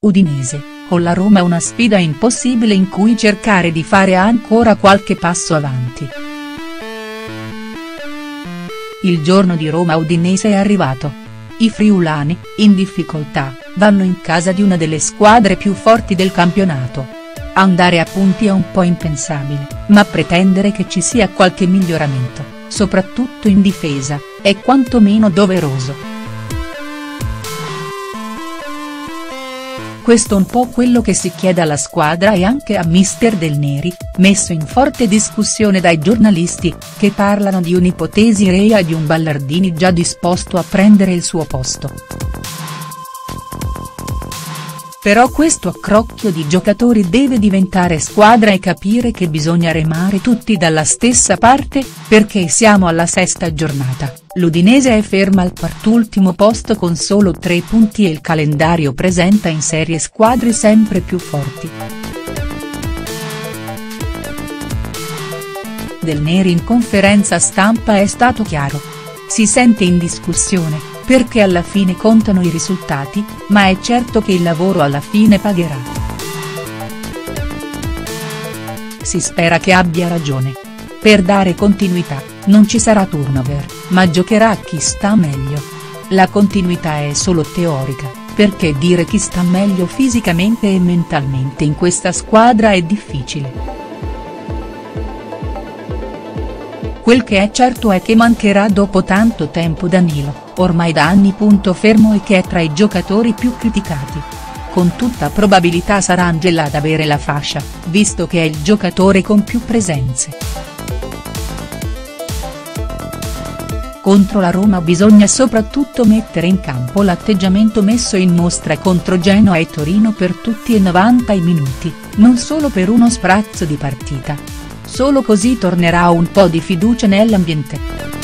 Udinese, con la Roma una sfida impossibile in cui cercare di fare ancora qualche passo avanti. Il giorno di Roma-Udinese è arrivato. I friulani, in difficoltà, vanno in casa di una delle squadre più forti del campionato. Andare a punti è un po' impensabile, ma pretendere che ci sia qualche miglioramento, soprattutto in difesa, è quantomeno doveroso. Questo un po' quello che si chiede alla squadra e anche a mister Del Neri, messo in forte discussione dai giornalisti, che parlano di un'ipotesi rea di un Ballardini già disposto a prendere il suo posto. Però questo accrocchio di giocatori deve diventare squadra e capire che bisogna remare tutti dalla stessa parte, perché siamo alla sesta giornata, l'Udinese è ferma al quartultimo posto con solo tre punti e il calendario presenta in serie squadre sempre più forti. Del Neri in conferenza stampa è stato chiaro. Si sente in discussione, perché alla fine contano i risultati, ma è certo che il lavoro alla fine pagherà. Si spera che abbia ragione. Per dare continuità, non ci sarà turnover, ma giocherà chi sta meglio. La continuità è solo teorica, perché dire chi sta meglio fisicamente e mentalmente in questa squadra è difficile. Quel che è certo è che mancherà dopo tanto tempo Danilo ormai da anni punto fermo e che è tra i giocatori più criticati. Con tutta probabilità sarà Angela ad avere la fascia, visto che è il giocatore con più presenze. Contro la Roma bisogna soprattutto mettere in campo l'atteggiamento messo in mostra contro Genoa e Torino per tutti e 90 i minuti, non solo per uno sprazzo di partita. Solo così tornerà un po' di fiducia nell'ambiente.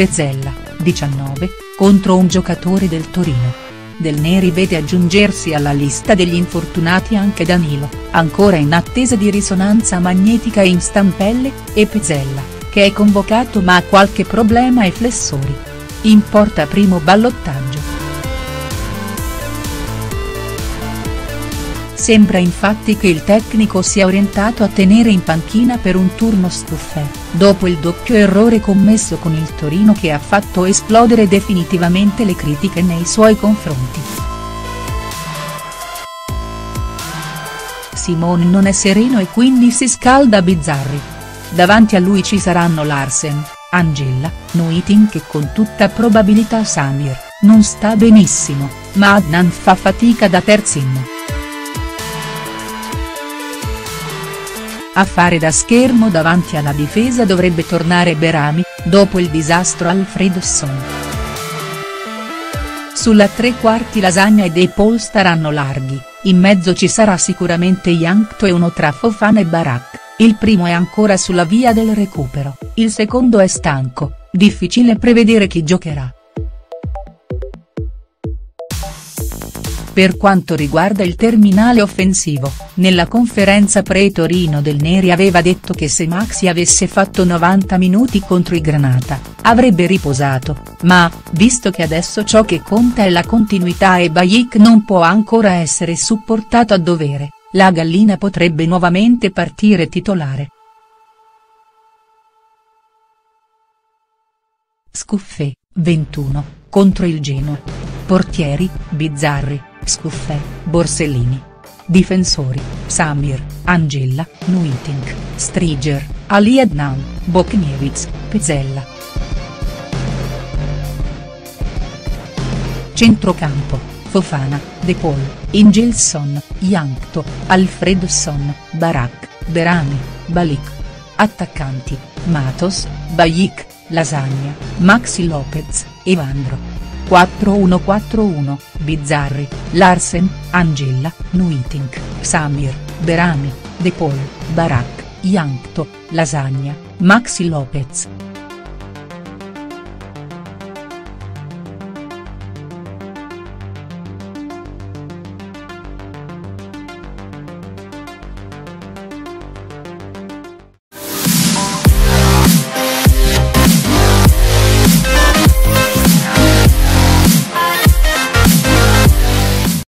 Pezzella, 19, contro un giocatore del Torino. Del Neri vede aggiungersi alla lista degli infortunati anche Danilo, ancora in attesa di risonanza magnetica in stampelle, e Pezzella, che è convocato ma ha qualche problema ai flessori. Importa primo ballottaggio. Sembra infatti che il tecnico sia orientato a tenere in panchina per un turno Stuffè, dopo il doppio errore commesso con il Torino che ha fatto esplodere definitivamente le critiche nei suoi confronti. Simone non è sereno e quindi si scalda Bizzarri. Davanti a lui ci saranno Larsen, Angela, Nuiting e con tutta probabilità Samir, non sta benissimo, ma Adnan fa fatica da terzino. A fare da schermo davanti alla difesa dovrebbe tornare Berami, dopo il disastro Alfredson. Sulla tre quarti Lasagna e De Paul staranno larghi, in mezzo ci sarà sicuramente Yankto e uno tra Fofana e Barak, il primo è ancora sulla via del recupero, il secondo è stanco, difficile prevedere chi giocherà. Per quanto riguarda il terminale offensivo, nella conferenza pre-Torino del Neri aveva detto che se Maxi avesse fatto 90 minuti contro i Granata, avrebbe riposato, ma, visto che adesso ciò che conta è la continuità e Bajic non può ancora essere supportato a dovere, la gallina potrebbe nuovamente partire titolare. Scuffè, 21, contro il Genoa. Portieri, Bizzarri, Scuffè, Borsellini. Difensori, Samir, Angella, Nuiting, Striger, Ali Adnan, Bokniewicz, Pezzella. Centrocampo, Fofana, De Paul, Ingilson, Yankto, Alfredson, Barak, Berami, Balik. Attaccanti, Matos, Bajik, Lasagna, Maxi Lopez, Evandro. 4141, Bizzarri, Larsen, Angella, Nuiting, Samir, Berami, De Paul, Barak, Yankto, Lasagna, Maxi Lopez.